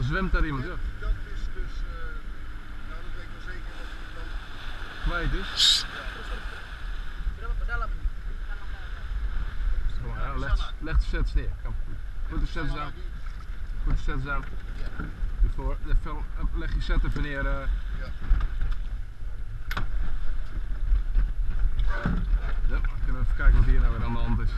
zwemt daar iemand, ja. Dat is dus, eh, nou dat weet ik wel zeker, dat het dan Kwijt is. Ja, leg, leg de sets neer. Kom. Put de sets down. Put the sets down. Before film, leg je set even neer. eh. Ja, dan kunnen we even kijken wat hier nou weer aan de hand is.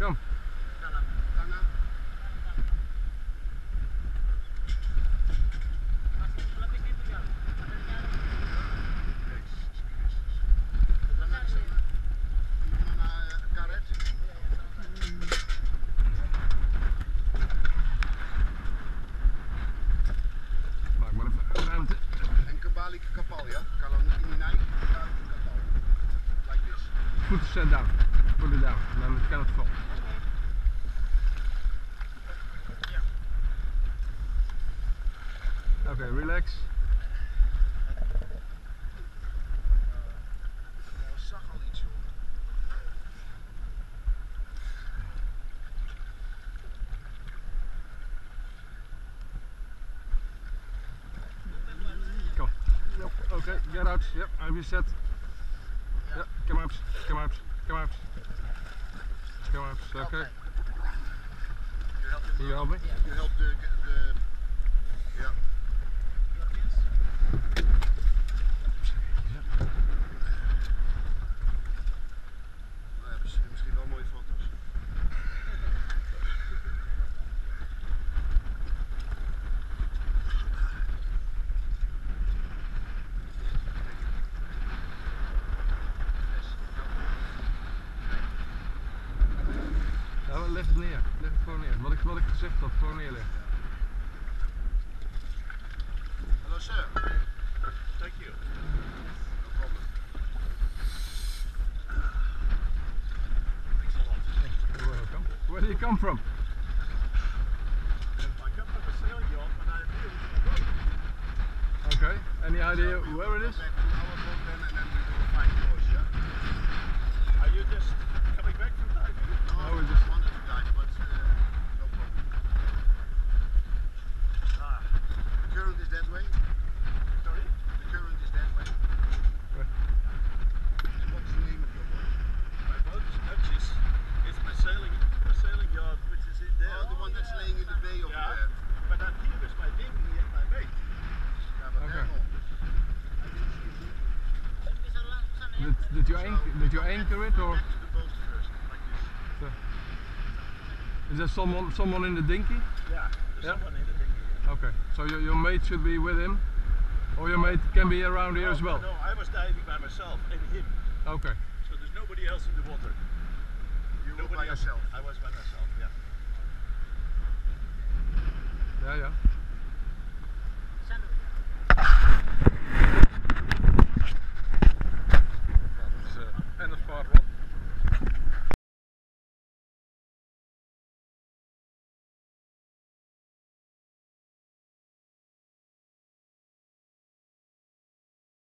Kom. Kapal, ja? Kalon in Nij, Kapal. Like this. Put the down. Put it down. Relax. Ja, zag al iets, hoor. Kom. Yep. Okay, get out. Yep, have you set? Yep, come out. Come out. Come out. Come. Okay. You help Can you help me? You help the, the ja. Neer. Wat ik, gezegd had, gewoon neerleggen. Hello sir. Thank you. No. Where do you come from? I come from a sailing yacht and I'm here. Okay. Any idea where it is? Are you just coming back from diving? No, we just- just wanted to dive, but uh, Did you, anchor, did you anchor it or? Is there someone someone in the dinghy? Yeah, yeah? someone in the Okay, so your, your mate should be with him? Or your mate can be around here as well? No, I was diving by myself and him. Okay. So there's nobody else in the water. You nobody were by else. yourself? I was by myself, yeah. Yeah, yeah.